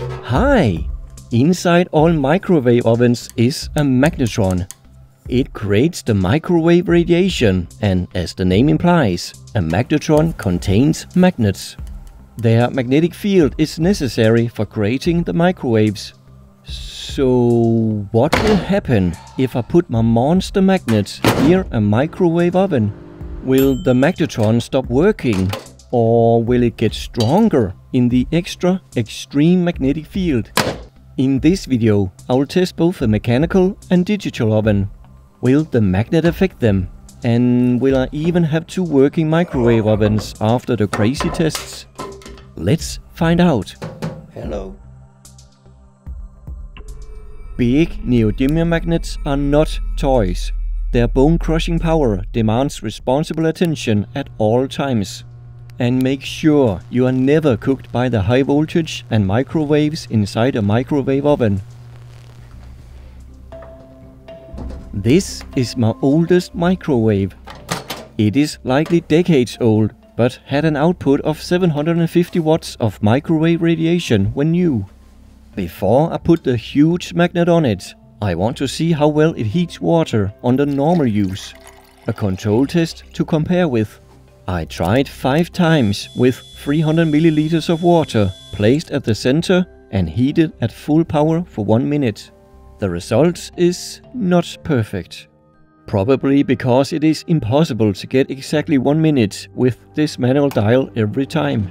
Hi! Inside all microwave ovens is a magnetron. It creates the microwave radiation and, as the name implies, a magnetron contains magnets. Their magnetic field is necessary for creating the microwaves. So, what will happen if I put my monster magnet near a microwave oven? Will the magnetron stop working or will it get stronger in the extra extreme magnetic field? In this video, I will test both a mechanical and digital oven. Will the magnet affect them? And will I even have two working microwave ovens after the crazy tests? Let's find out. Hello. Big neodymium magnets are not toys. Their bone-crushing power demands responsible attention at all times. And make sure you are never cooked by the high voltage and microwaves inside a microwave oven. This is my oldest microwave. It is likely decades old, but had an output of 750 watts of microwave radiation when new. Before I put the huge magnet on it, I want to see how well it heats water under normal use. A control test to compare with. I tried 5 times with 300 milliliters of water placed at the center and heated at full power for 1 minute. The result is not perfect. Probably because it is impossible to get exactly 1 minute with this manual dial every time.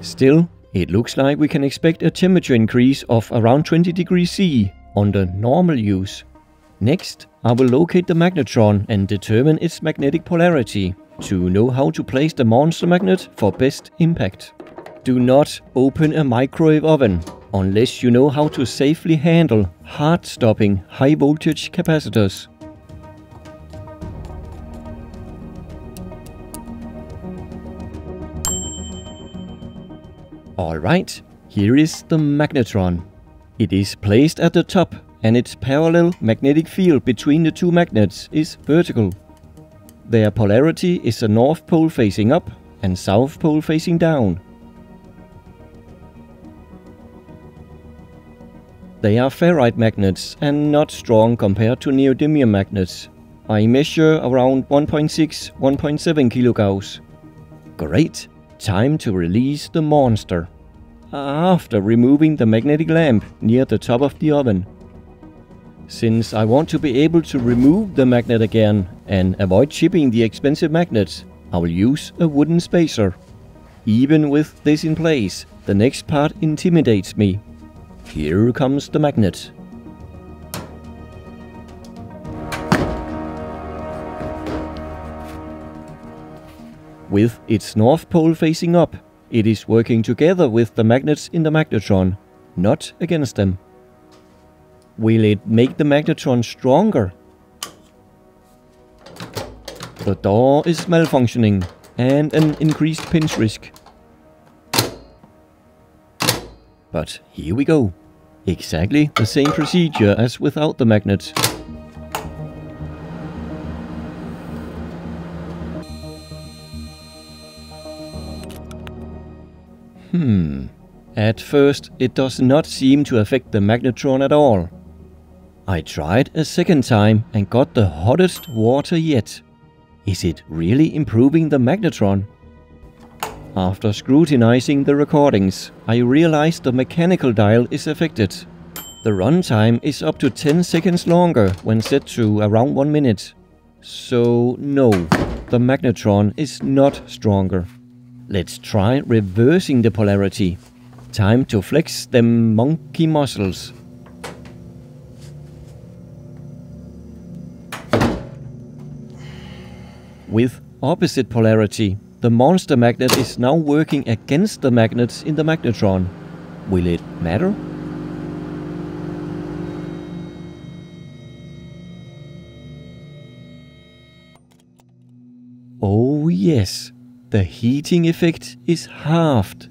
Still, it looks like we can expect a temperature increase of around 20 degrees C under normal use. Next, I will locate the magnetron and determine its magnetic polarity to know how to place the monster magnet for best impact. Do not open a microwave oven unless you know how to safely handle heart-stopping high-voltage capacitors. Alright, here is the magnetron. It is placed at the top and its parallel magnetic field between the two magnets is vertical. Their polarity is the north pole facing up and south pole facing down. They are ferrite magnets and not strong compared to neodymium magnets. I measure around 1.6-1.7 kilogauss. Great! Time to release the monster. After removing the magnetic lamp near the top of the oven. Since I want to be able to remove the magnet again and avoid chipping the expensive magnets, I will use a wooden spacer. Even with this in place, the next part intimidates me. Here comes the magnet. With its north pole facing up, it is working together with the magnets in the magnetron, not against them. Will it make the magnetron stronger? The door is malfunctioning and an increased pinch risk. But here we go. Exactly the same procedure as without the magnet. Hmm. At first, it does not seem to affect the magnetron at all. I tried a second time and got the hottest water yet. Is it really improving the magnetron? After scrutinizing the recordings, I realized the mechanical dial is affected. The runtime is up to 10 seconds longer when set to around 1 minute. So no, the magnetron is not stronger. Let's try reversing the polarity. Time to flex them monkey muscles. With opposite polarity, the monster magnet is now working against the magnets in the magnetron. Will it matter? Oh yes, the heating effect is halved.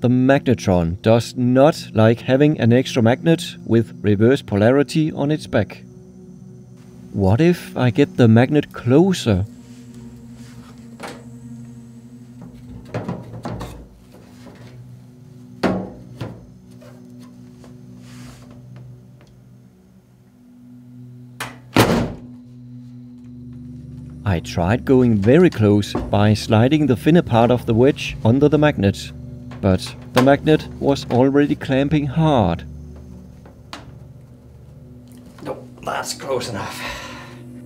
The magnetron does not like having an extra magnet with reverse polarity on its back. What if I get the magnet closer? I tried going very close by sliding the thinner part of the wedge under the magnet, but the magnet was already clamping hard. No, that's close enough.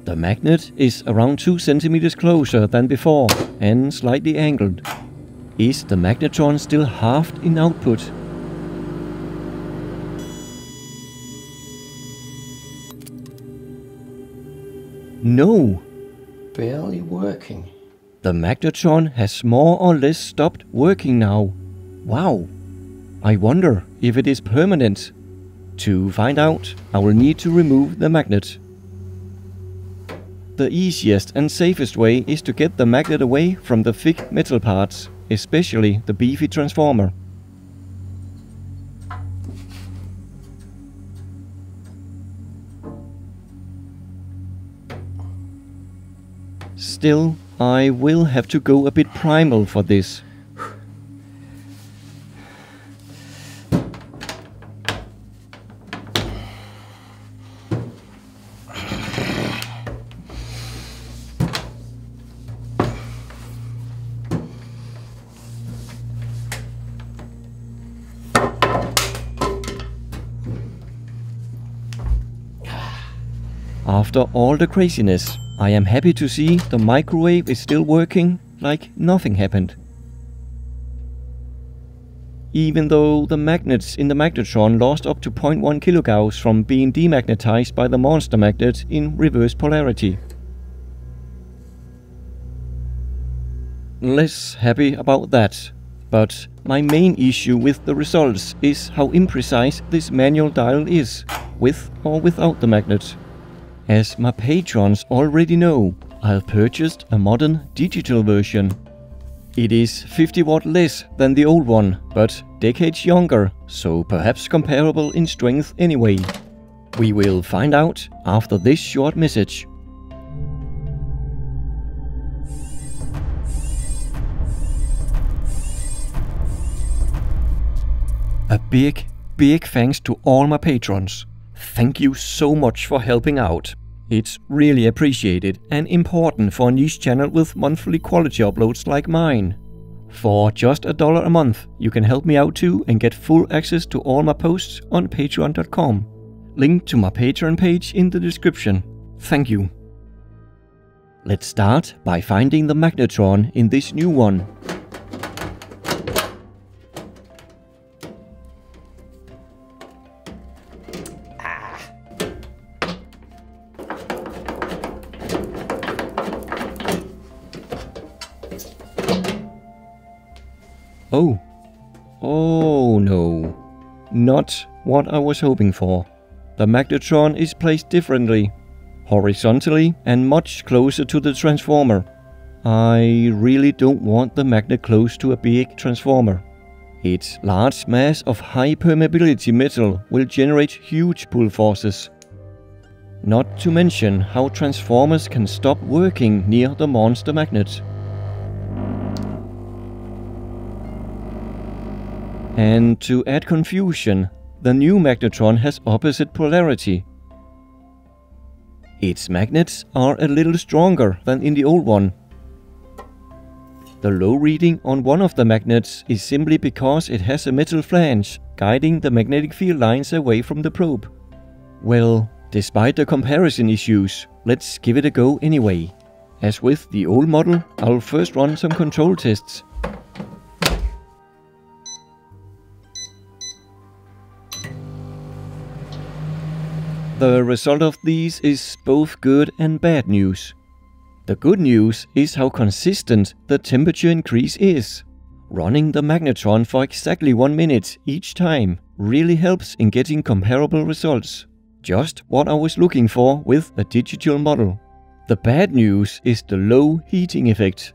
The magnet is around 2 centimeters closer than before and slightly angled. Is the magnetron still halved in output? No, Barely working. the magnetron has more or less stopped working now. Wow. I wonder if it is permanent. To find out, I will need to remove the magnet. The easiest and safest way is to get the magnet away from the thick metal parts, especially the beefy transformer. Still, I will have to go a bit primal for this. After all the craziness, I am happy to see the microwave is still working like nothing happened. Even though the magnets in the magnetron lost up to 0.1 kilogauss from being demagnetized by the monster magnet in reverse polarity. Less happy about that, but my main issue with the results is how imprecise this manual dial is, with or without the magnet. As my patrons already know, I've purchased a modern digital version. It is 50 watt less than the old one, but decades younger, so perhaps comparable in strength anyway. We will find out after this short message. A big, big thanks to all my patrons. Thank you so much for helping out. It's really appreciated and important for a niche channel with monthly quality uploads like mine. For just a dollar a month, you can help me out too and get full access to all my posts on patreon.com. Link to my Patreon page in the description. Thank you. Let's start by finding the magnetron in this new one. Not what I was hoping for. The magnetron is placed differently, horizontally and much closer to the transformer. I really don't want the magnet close to a big transformer. Its large mass of high permeability metal will generate huge pull forces. Not to mention how transformers can stop working near the monster magnet. And to add confusion, the new magnetron has opposite polarity. Its magnets are a little stronger than in the old one. The low reading on one of the magnets is simply because it has a metal flange guiding the magnetic field lines away from the probe. Well, despite the comparison issues, let's give it a go anyway. As with the old model, I'll first run some control tests The result of these is both good and bad news. The good news is how consistent the temperature increase is. Running the magnetron for exactly one minute each time really helps in getting comparable results. Just what I was looking for with a digital model. The bad news is the low heating effect.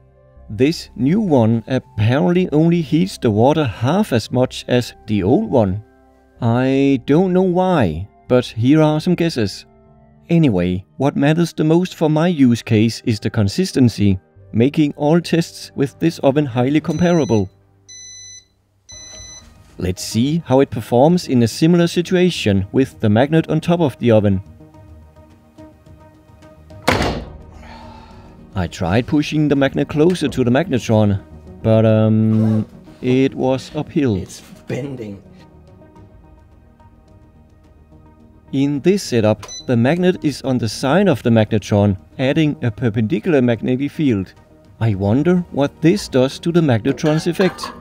This new one apparently only heats the water half as much as the old one. I don't know why, but here are some guesses. Anyway, what matters the most for my use case is the consistency, making all tests with this oven highly comparable. Let's see how it performs in a similar situation with the magnet on top of the oven. I tried pushing the magnet closer to the magnetron, but um, it was uphill. It's bending. In this setup, the magnet is on the side of the magnetron, adding a perpendicular magnetic field. I wonder what this does to the magnetron's effect.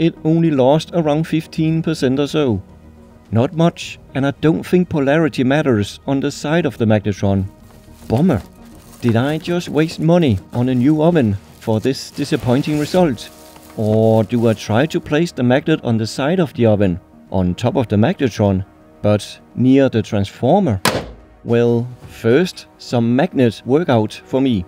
It only lost around 15% or so. Not much, and I don't think polarity matters on the side of the magnetron. Bummer. Did I just waste money on a new oven for this disappointing result? Or do I try to place the magnet on the side of the oven, on top of the magnetron, but near the transformer? Well, first, some magnet workout for me.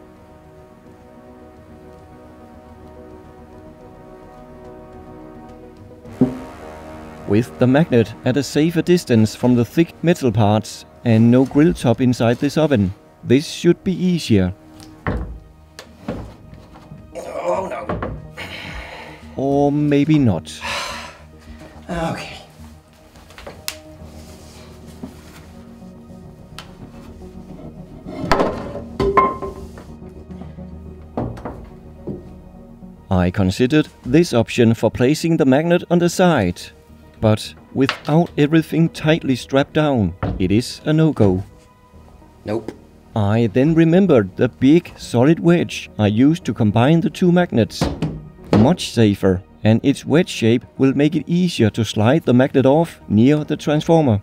With the magnet at a safer distance from the thick metal parts and no grill top inside this oven. This should be easier. Oh no. Or maybe not. Okay. I considered this option for placing the magnet on the side, but without everything tightly strapped down, it is a no-go. Nope. I then remembered the big solid wedge I used to combine the two magnets. Much safer, and its wedge shape will make it easier to slide the magnet off near the transformer.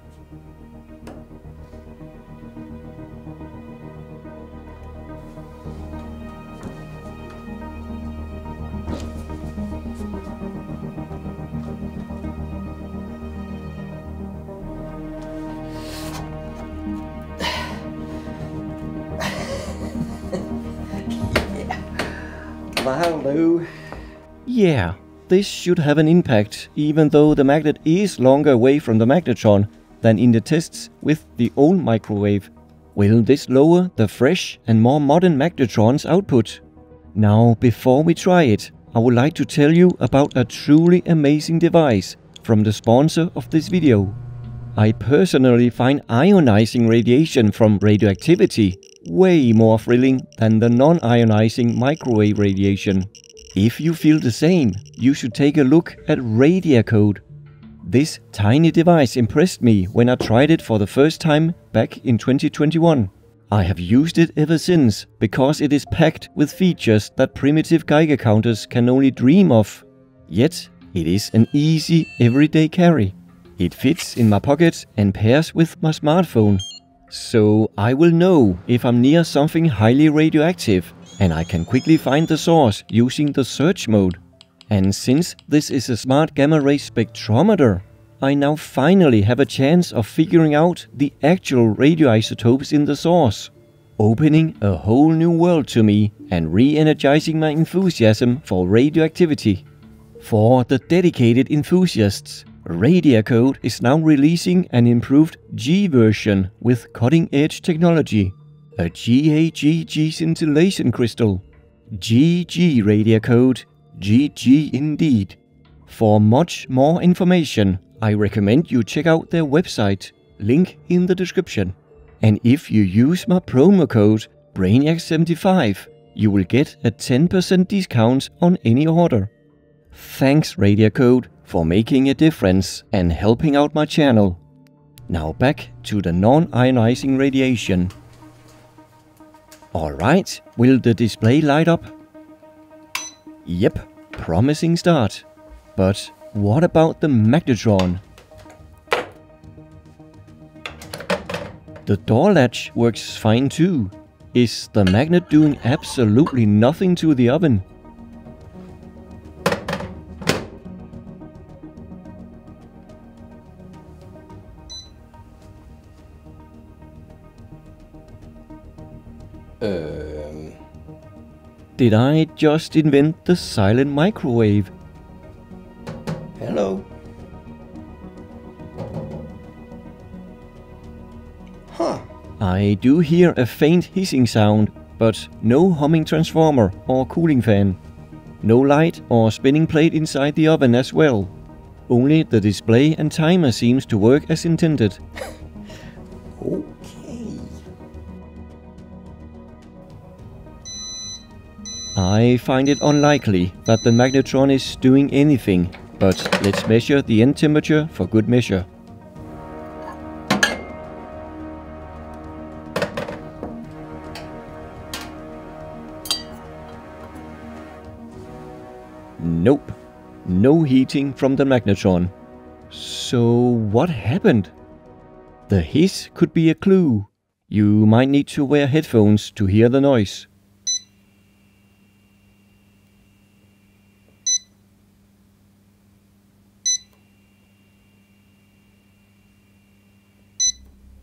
That'll. Yeah, this should have an impact, even though the magnet is longer away from the magnetron than in the tests with the old microwave. Will this lower the fresh and more modern magnetron's output? Now, before we try it, I would like to tell you about a truly amazing device from the sponsor of this video. I personally find ionizing radiation from radioactivity way more thrilling than the non-ionizing microwave radiation. If you feel the same, you should take a look at Radiacode. This tiny device impressed me when I tried it for the first time back in 2021. I have used it ever since because it is packed with features that primitive Geiger counters can only dream of. Yet, it is an easy everyday carry. It fits in my pocket and pairs with my smartphone. So I will know if I'm near something highly radioactive and I can quickly find the source using the search mode. And since this is a smart gamma ray spectrometer, I now finally have a chance of figuring out the actual radioisotopes in the source, opening a whole new world to me and re-energizing my enthusiasm for radioactivity. For the dedicated enthusiasts, Radiacode is now releasing an improved G version with cutting-edge technology, a GAGG scintillation crystal. GG Radiacode, GG indeed. For much more information, I recommend you check out their website, link in the description. And if you use my promo code BRAINIAC75, you will get a 10% discount on any order. Thanks Radiacode for making a difference and helping out my channel. Now back to the non-ionizing radiation. Alright, will the display light up? Yep, promising start. But what about the magnetron? The door latch works fine too. Is the magnet doing absolutely nothing to the oven? Um, Did I just invent the silent microwave? hello. Huh. I do hear a faint hissing sound, but no humming transformer or cooling fan. No light or spinning plate inside the oven as well. Only the display and timer seems to work as intended. I find it unlikely that the magnetron is doing anything, but let's measure the end temperature for good measure. Nope, no heating from the magnetron. So what happened? The hiss could be a clue. You might need to wear headphones to hear the noise.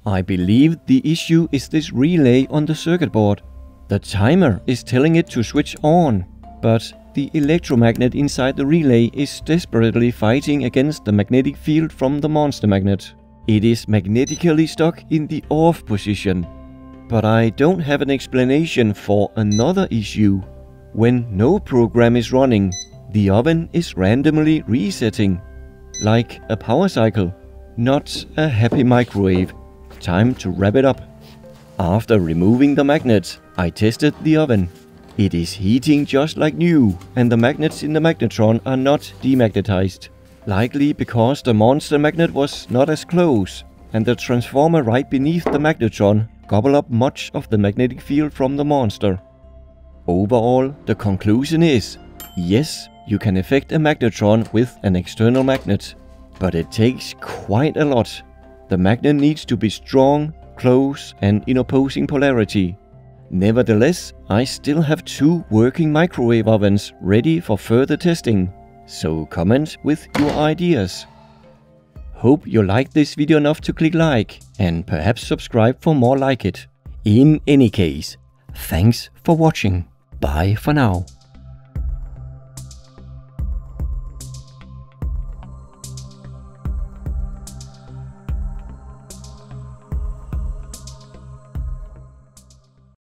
I believe the issue is this relay on the circuit board. The timer is telling it to switch on, but the electromagnet inside the relay is desperately fighting against the magnetic field from the monster magnet. It is magnetically stuck in the off position. But I don't have an explanation for another issue. When no program is running, the oven is randomly resetting. Like a power cycle, not a happy microwave. Time to wrap it up. After removing the magnets, I tested the oven. It is heating just like new, and the magnets in the magnetron are not demagnetized. Likely because the monster magnet was not as close, and the transformer right beneath the magnetron gobble up much of the magnetic field from the monster. Overall, the conclusion is, yes, you can affect a magnetron with an external magnet, but it takes quite a lot. The magnet needs to be strong, close and in opposing polarity Nevertheless, I still have two working microwave ovens ready for further testing, so comment with your ideas. Hope you liked this video enough to click like and perhaps subscribe for more like it. In any case, thanks for watching. Bye for now.